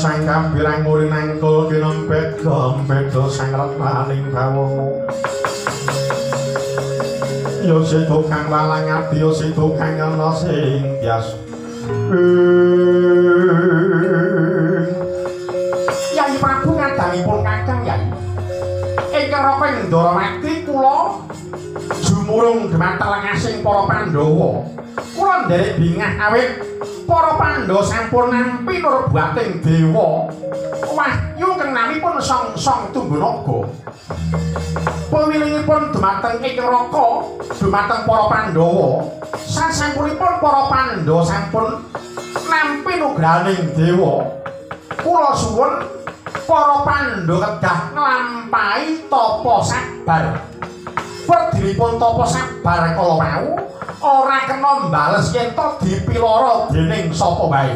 sangkam birang muri nangkul kinempet gempedo sang retmaning bawono yo situ kang walang ati yo situ kang ana sing bias Yai Prabu ngadangipun kakang Yai. Ingkang ropeng ndara mati kula jumurung dhumateng ngasing para Pandhawa kula nderek bingah awit para pandhawa sampun nampi nur bating dewa wahyu kenalipun song-song tumbunaga pawilingipun dumateng ing neraka dumateng para pandhawa. Sasampunipun para pandhawa sampun nampi nugraning dewa. Kula suwun para pandhawa kedah nglampahi tapa sabar. Perdinipun tapa sabar kala wau ora kena mbales yen to dipiloro dening sapa wae.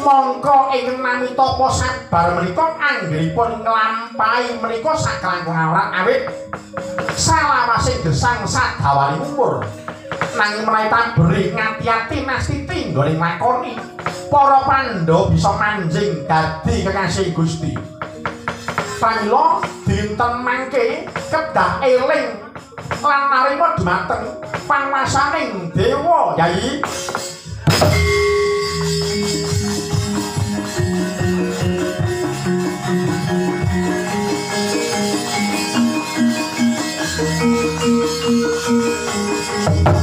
Mongko ing nami tapa sabar menika anggenipun nglampahi menika saklangkung awrat awit salawase gesang sadawani umur. Nanging menawi taberi ngati-ati nastiti nggone nglakoni para Pandhawa bisa manjing dadi kekasih Gusti. Pramila dinten mangke kedah eling lan narima dumateng panguwasaning dewa yai. Jatri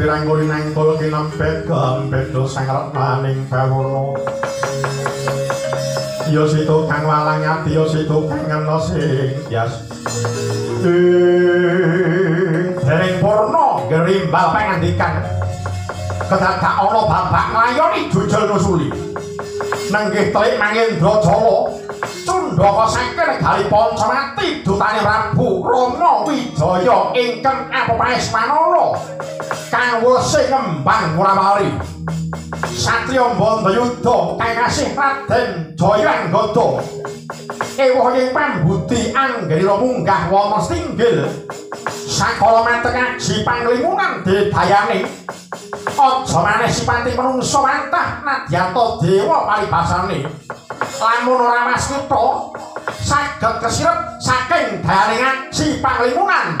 kampirang kuri nangkul kinempet gempedo sang retmaning bawono. Yo situ kang walang ati yo situ kang ngeno sing yas Dereng purno gerimbal pengandikan. Kedadak ana babak nglayoni jujul nusuli. Nenggih telik mangendra jala Sundaka saking gali Pancamati dutane Prabu Rama Wijaya ingkang apepaes manana kawuse ngembang Muramari Satriya Bandayuda kakasih Raden ewuh ing pambudi anggenira munggah wonten stinggil sakala matek aji panglimunan dedayane aja maneh sipati menungsa wantah nadyanto dewa palibasane lamun ora waskita saged kesirep saking dayaning si panglimunan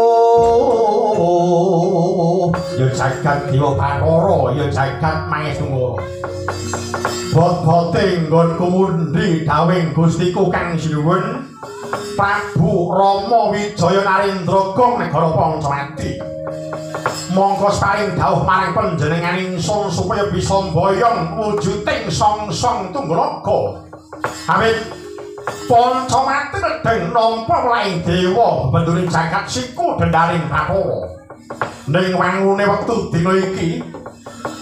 ya jagat dewa bathara ya jagat maestunga bot-bote nggon kumundi dawing gustiku kang sinuwun Prabu Rama Wijaya Narendra Gong negara Pancamati mongko paring dawuh marang panjenenganing ingsun supaya bisa mboyong wujuding song-song tunggalaga. Amin. Pancamati nedeng tampa laing dewa benduring jagat siku dendaring Bathara. Ning wangune wektu dina iki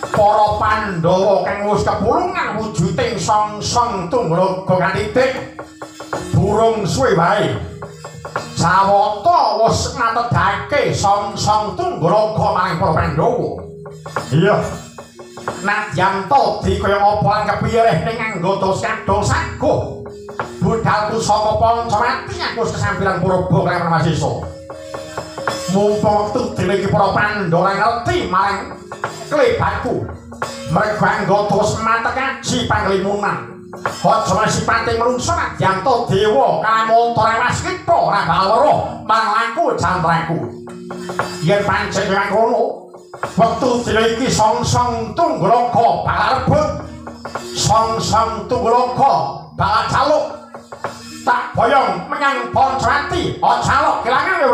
para Pandhawa kang wis kepulungan wujuding song-song tunggal kanthi durung suwe wae. Sawata wis ngatedake song-song tunggal maring para Pandhawa. Iya. Nadyan tadi kaya apa lan kepiyeh ning anggota sadol saguh. budalku saka Pancawati aku kesampiran Purba kaya mahasiswa. Mumpung wektu dene iki para Pandhawa ngerti marang klebatku. Mereka anggota semantek kaji panglimunan. Aja masih pati menungso nadyanto dewa kalamonto rewas kita ora baloro manglaku jantraku. Yen pancen kaya ngono, wektu dene iki song-song tunggloka balarebut. Song-song tunggloka balacaluk tak boyong menyang Poncrati Ocalok kelangan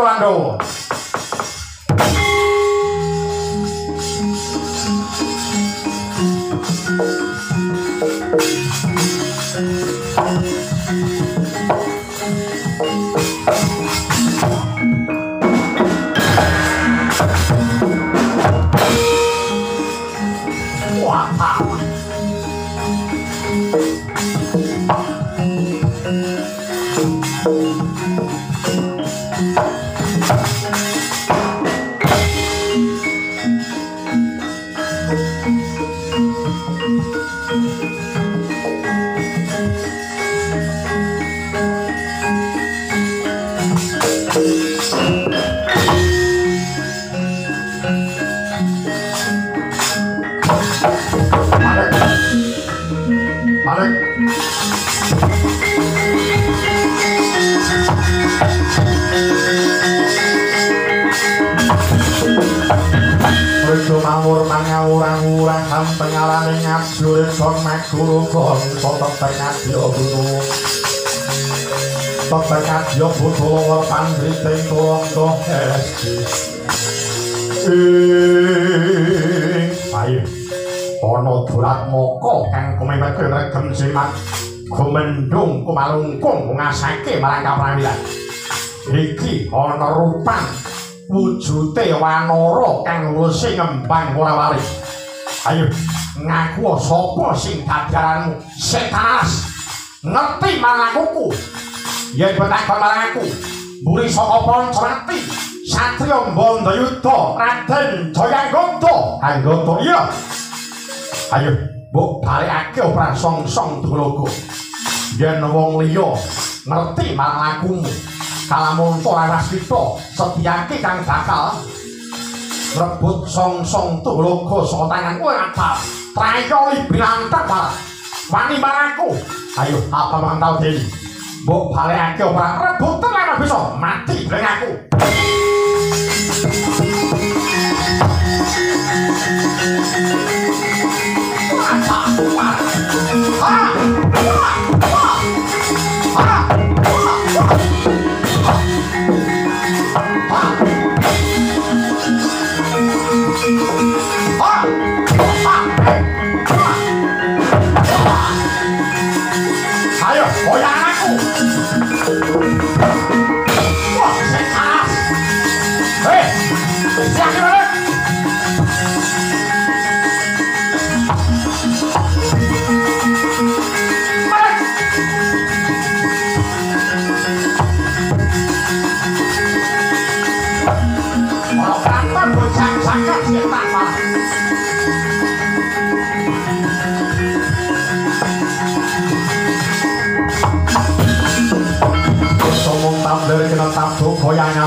ya Rolando guru kon soto tengah yo guru soto tengah yo butuh lor pandri tengko do hesti ayo. Ono durat moko kang kumewek regem simat. Kumendung kumalungkung ngasake marang kapramilan iki ono rupan. Wujute wanara kang lusi ngembang ora waris ayo ngaku sapa sing dadaranmu setanas ngerti mangakuku yen betakon marang aku. Mburi saka pancrati satriya bandayuda raden jayaganta anggota iya. Ayo mbok balekake ora song-song dologo yen wong liya ngerti marang akumu. Kalamun ora kita setiake kang bakal rebut song-song tulogo saka tangan. Kowe apa? Trayo librantak malah wani marangku ayo apa mantau dhewe mbok balekake ora rebut tenan bisa mati ning aku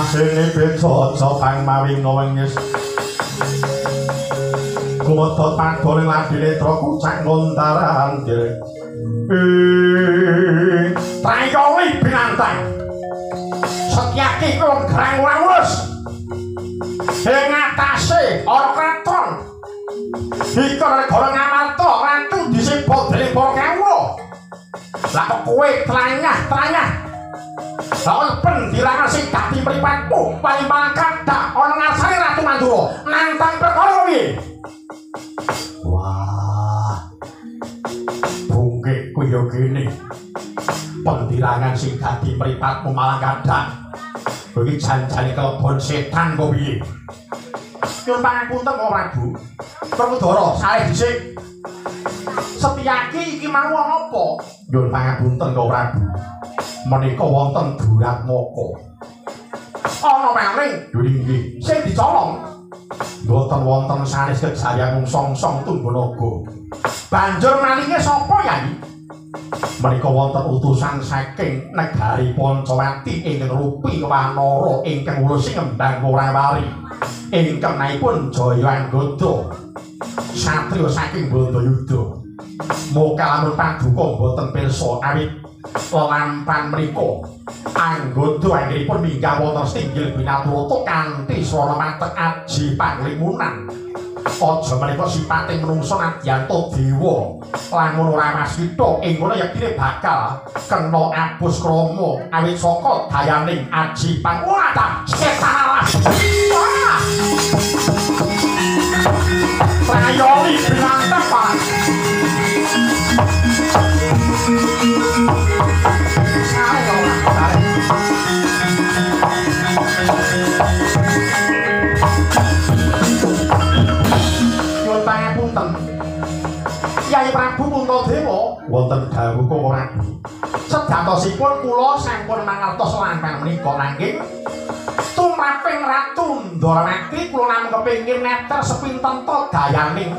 sini bisa sopang mawing ngawengis kumotot padone lagi netro kucak ngontaran diri trayoli binantang setyaki kulon gerang urang ulus ingatasi orang kraton ikon ada gorong ngamarto ratu disipot dari borong kawulo lalu kue teranyah teranyah Lawan pendirangan sing dadi mripatku paling mangkat dak ana ngasane Ratu Mandura nantang perkara kuwi. Wah. Bungke ku yo kene. pendirangan sing dadi mripat malang kadang. Kuwi jan-jane kelebon setan kok piye? Nyun pangapunten kok Prabu. Permudara, saleh dhisik. Setyaki iki mau ana apa? Nyun pangapunten kok Prabu. Menika wonten durat moko. Ana maling, yo nggih. Sing dicolong. Mboten wonten sanes kejayan song-song Tunggonaga. Banjur malinge sapa yai? Menika wonten utusan saking negari Pancawati ingkang rupi wanara ingkang wulu sing ngembang ora wari. Ingkang naipun Jaya Anggoda. Satriya saking Bandayuda. Muka lamun paduka boten pirsa awit lampan mriku anggoda anggenipun minggah wonten stinggil binaturata kanthi swara matek aji panglimunan. Aja menika sipate menungsa nadyanto dewa. Lamun ora masita ing ngono yaktine bakal kena abus krama awit saka dayaning aji pangwata setan wah! Prayoli binatang wonten dawuh kok ora sedatosipun kula sampun mangertos lampan menika nanging tumraping Ratu Ndarawati kula namung kepengin neter sepinten to dayaning.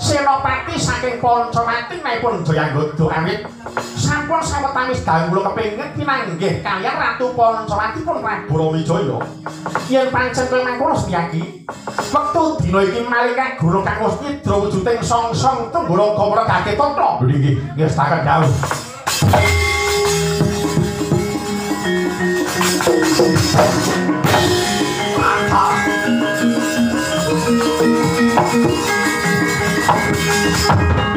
Senopati saking Pancamati naipun Jayanggoda awit sampun sawetawis dawuh kula kepengin pinanggih kaliyan Ratu Pancawati pun Prabu Rawijaya yen pancen kowe mangkono Setyaki wektu dina iki malih guru kang wis nyidra wujuding song-song tunggala gawra gage tatra nggih ngestaken dawuh. Kulo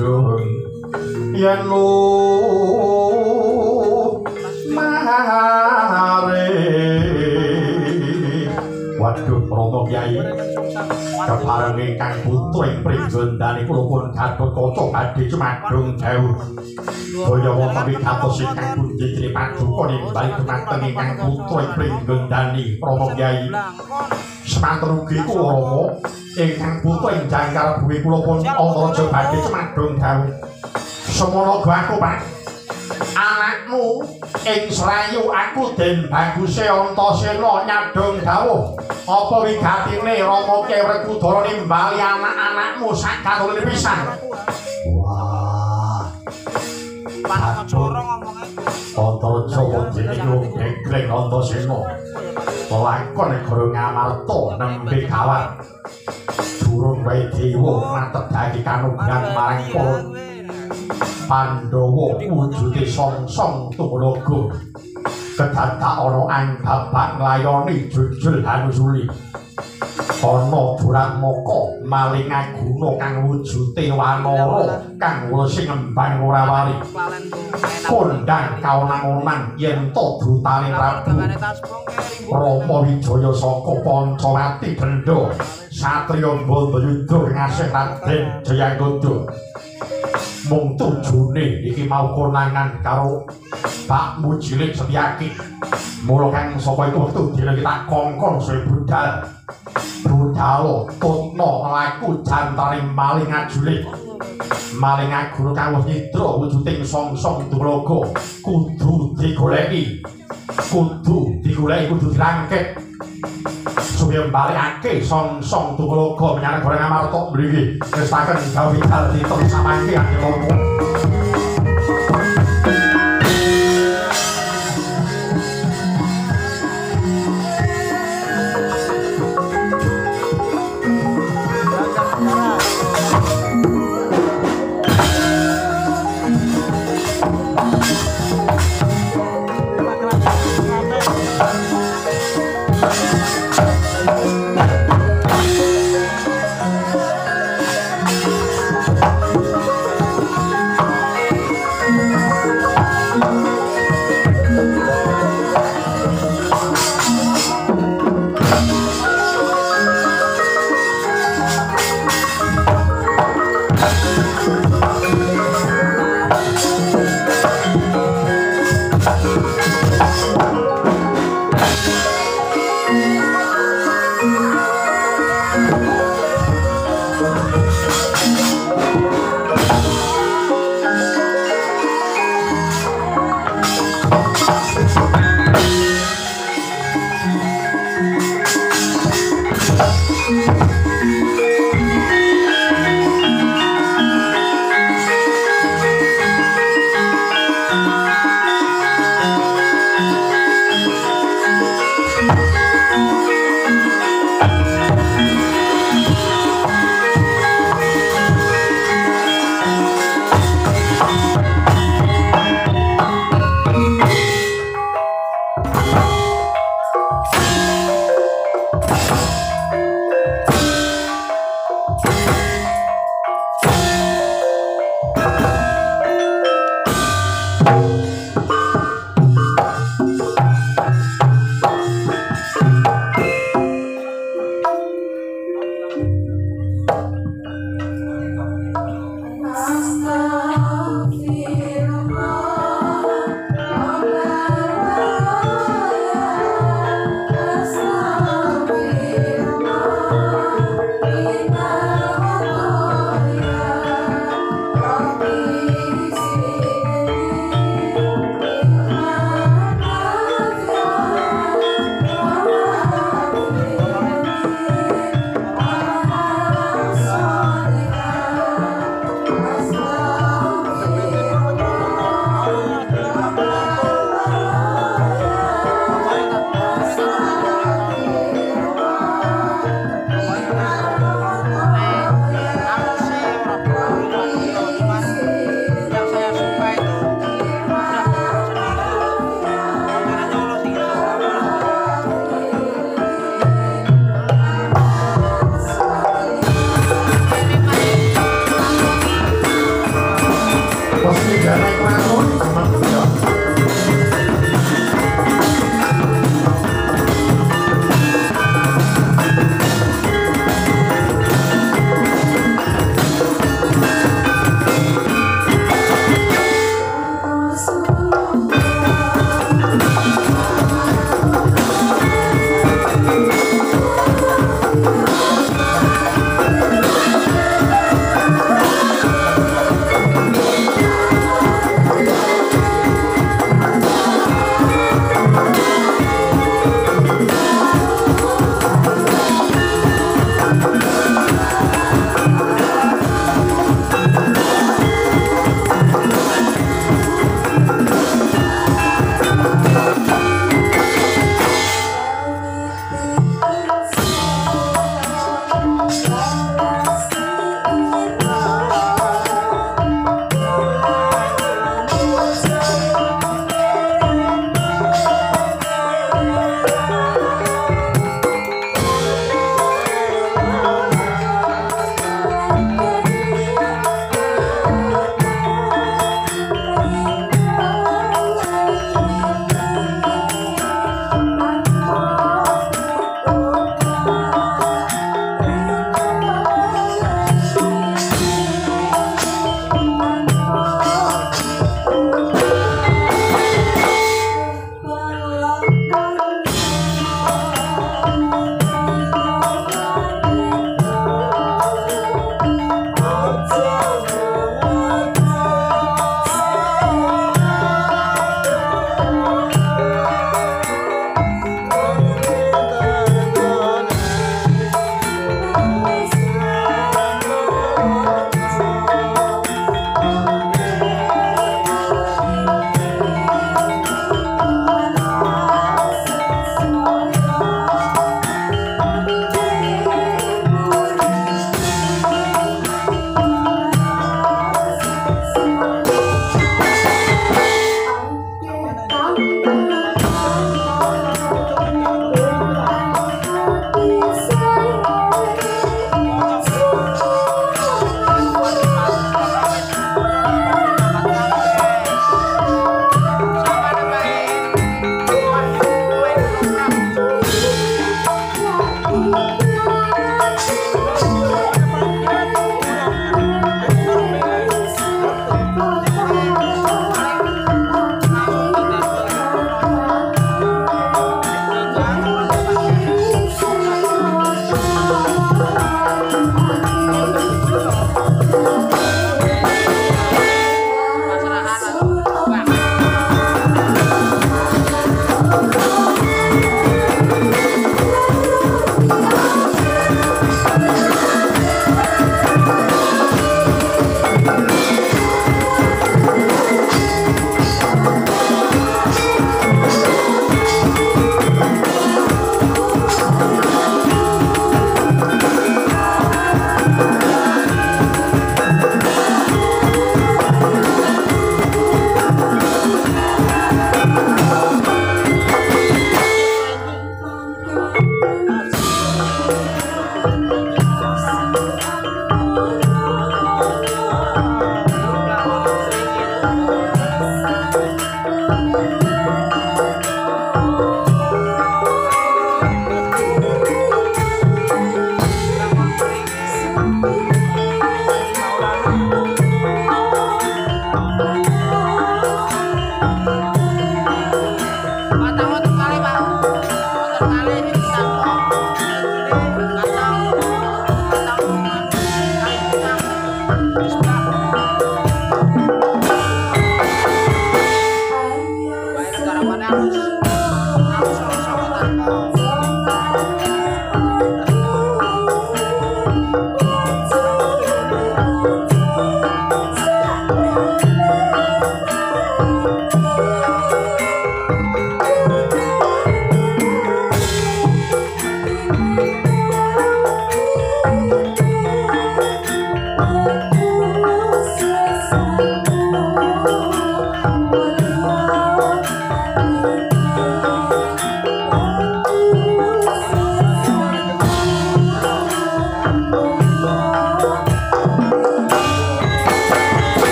Yen lu mare waduh romo kiai. Kepareng ingkang putra ing pringgondane kula pun gatut kaca badhe cumadung dawuh Boyo wonten wikatos ingkang pundi dene paduka nimbali dumateng ingkang putra ing pringgondane romo kiai semanten ugi kula romo ingkang putra ing jangkar buwi kula pun antara badhe cumadung dawuh semono aku Pak anakmu ing srayu aku den baguse antasena nyadong dawuh apa wigatine rama kewrek kudara nimbali anak-anakmu sak katulune pisan wah Pak Coro ngomongnya Antara Jawa dene yo gegleng antasena lakon negara ngamarta nembe kawat durung wae dewa matedhake kanugrahan marang para Pandhawa wujude song-song tumraga. Kedadak ana anggabak nglayoni jujul hanusuli. Ana duratmaka maling aguna kang wujude wanara kang wesi ngembang ora wari. Kondang kaonang-onang yen to dutane Prabu. Rama Wijaya saka Pancawati Bendha Satriya Bandayuda ngasih Raden Jayaganda mung tujune iki mau konangan karo Pak Mujilik Setyaki mula kang saka iku wektu dina kita kongkon suwe budal budal tutna laku jantare maling ajulik maling aguru kang wis nyidra wujuding song-song dulaga kudu digoleki. Kudu digoleki kudu dirangkep supaya mbalikake song-song dulaga menyang goreng amarta. Mriki ngestaken gawe dal diteng samangke ati lomo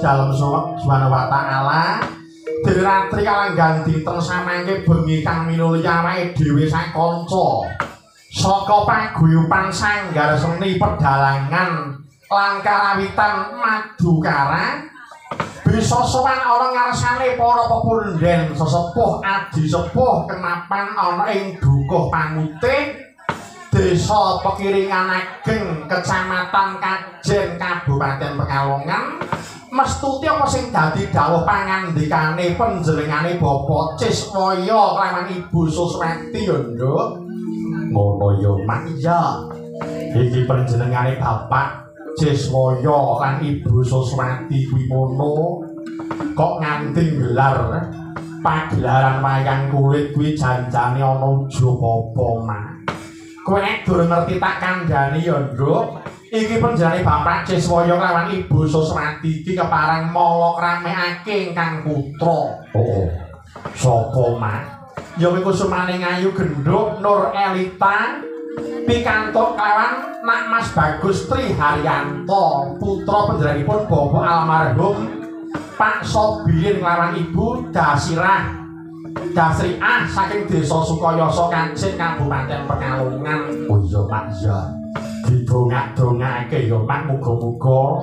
Allah sedalem subhanahu wa ta'ala Diratri kalang ganti teng samangke bengi kang minulya wae dhewe sakanca Saka paguyuban sanggar seni pedalangan lan karawitan madukara bisa sowan ana ngarsane para pepunden. Sesepuh adi sepuh kenapan ana ing dukuh pamutih Desa Pekiringan Ageng, Kecamatan Kajen, Kabupaten Pekalongan, mestuti apa sing dadi dawuh pangandikane panjenengane Bapak Ciswaya kelawan Ibu Suswati ya, Nduk. Ngono ya, Mak iya. Iki panjenengane Bapak Ciswaya lan Ibu Suswati kuwi ngono. Kok nganti gelar pagelaran wayang kulit kuwi janjane ana ujo apa, Mak. Kowe durung ngerti tak kandhani ya, Nduk. Iki panjenengane Bapak Ciswaya lawan Ibu Suswati iki kepareng molok ramekake ingkang putra. Oh. Sapa, Mak? Ya kuwi kusumane ngayu genduk Nur Elita pikantuk kelawan Nak Mas Bagus Tri Haryanto, putra panjenenganipun Bapak almarhum Pak Sobirin lawan Ibu Dasirah Dasriah saking desa Sukayasa Kancing Kabupaten Pekalongan. Oh iya Pak iya. Didongak-dongake ya Pak muga-muga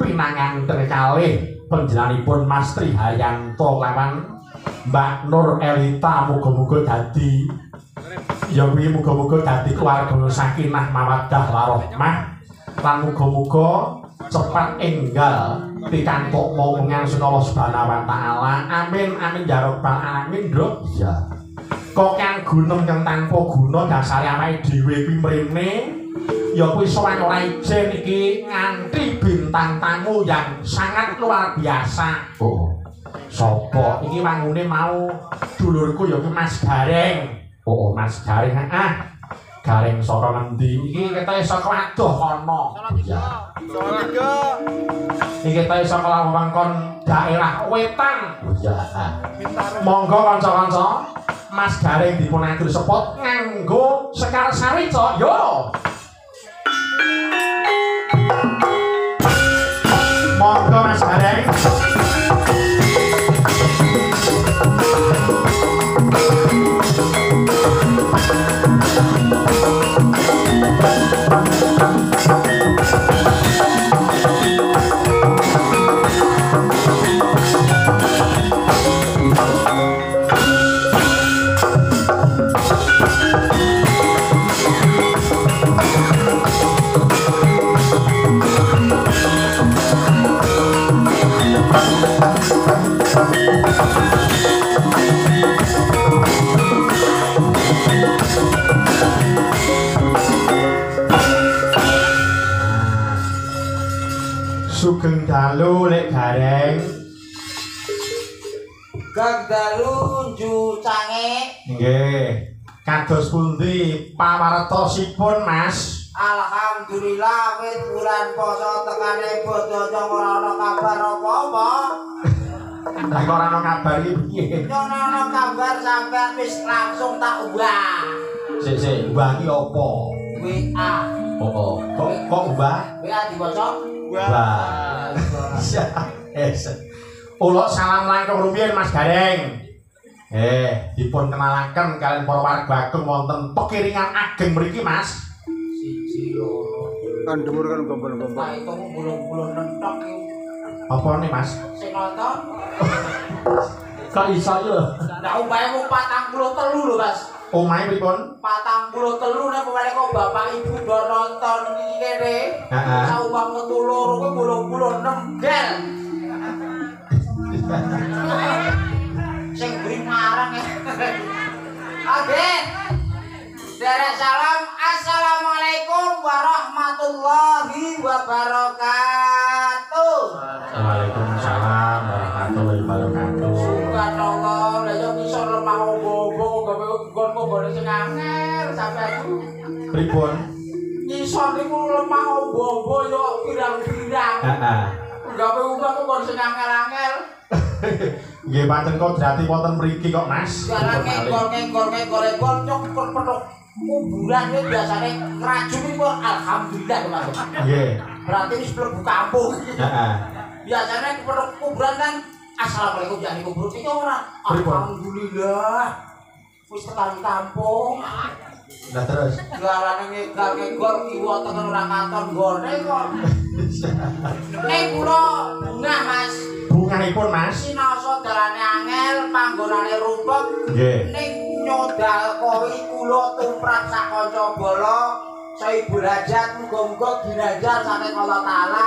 pinanganten kalih panjenenganipun Mas Tri Haryanto lawan Mbak Nur Elita muga-muga dadi ya kuwi muga-muga dadi keluarga sakinah mawaddah warahmah lan muga-muga cepat enggal pikantuk momongan sing Allah Subhanahu wa taala. Amin amin ya rabbal alamin, Nduk. Iya. Kok kang gunung kang tanpa guna dasare awake dhewe kuwi mrene ya kuwi sowan ora ijen iki nganti bintang tamu yang sangat luar biasa. Oh. Sopo iki wangune mau dulurku ya Mas Gareng. Oh, oh Mas garing ah. Garing saka ngendi? Iki ketoke saka adoh kono. Iki ketoke saka wewengkon daerah wetan. Ya. Monggo kanca-kanca, Mas Garing dipun atur sepot nganggo Sekar Sarica. Yo. Kados pundi pawartosipun, Mas? Alhamdulillah wit bulan poso tekane bodonya ora ana kabar apa-apa. Lah kok ora ana kabar iki piye? Nyono ana kabar sampean wis langsung tak ubah. Sik sik, mbah iki apa? WA. Oh. Kok kok mbah? WA diwaca. Mbah. Yes. Ulo salam langkung rumiyin Mas Gareng. Eh, dipun kenalaken kalian para warga wonten pekiringan ageng mriki, Mas. Siji loro. Kan dhuwur kan gombol-gombol. Tak hitung bulung-bulung nentok iki. Apa nih, Mas? Sing nonton Kok iso yo? Lah umpahe mung 43 lho, Mas. Omahe pripun? 43 nek pemane kok bapak ibu do nonton iki kene. Heeh. Saumpama metu loro kuwi bulung-bulung nembel. Sing beri marang ya. Oke. Derek salam. Assalamualaikum warahmatullahi wabarakatuh. Waalaikumsalam warahmatullahi wabarakatuh. Subhanallah, yo iso lemah gawe nggonku gone sing angel sampe aku. Pripun? Iso niku lemah obo-obo yo pirang-pirang. Heeh. Gawe ubah kok gone sing angel-angel. Nggih pancen kok drati wonten mriki kok, Mas. Sekarang Dipun malih. ngekor ngekor ngekor ngekor nyokor petuk kuburan itu biasanya ngeracun itu alhamdulillah mas. Nggih. Berarti wis mlebu kampung. Heeh. Biasanya petuk kuburan kan assalamualaikum jadi kubur orang. Pripun? Alhamdulillah. Wis tekan kampung. Lah terus. Garane ngekor ngekor iwo tekan ora katon gone kok. Nek kula bunga mas. Bungahipun, Mas. Sinaosa dalane angel, panggonane rumput, Nggih. ning nyodal kowi kula tumrap sak kanca bala Saibul Hajat muga-muga ginajar saking Allah taala